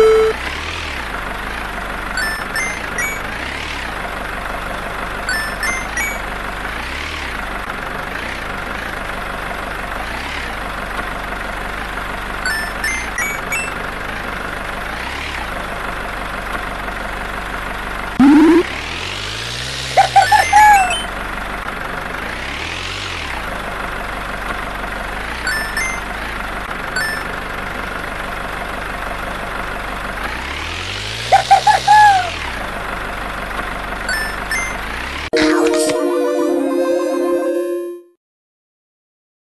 you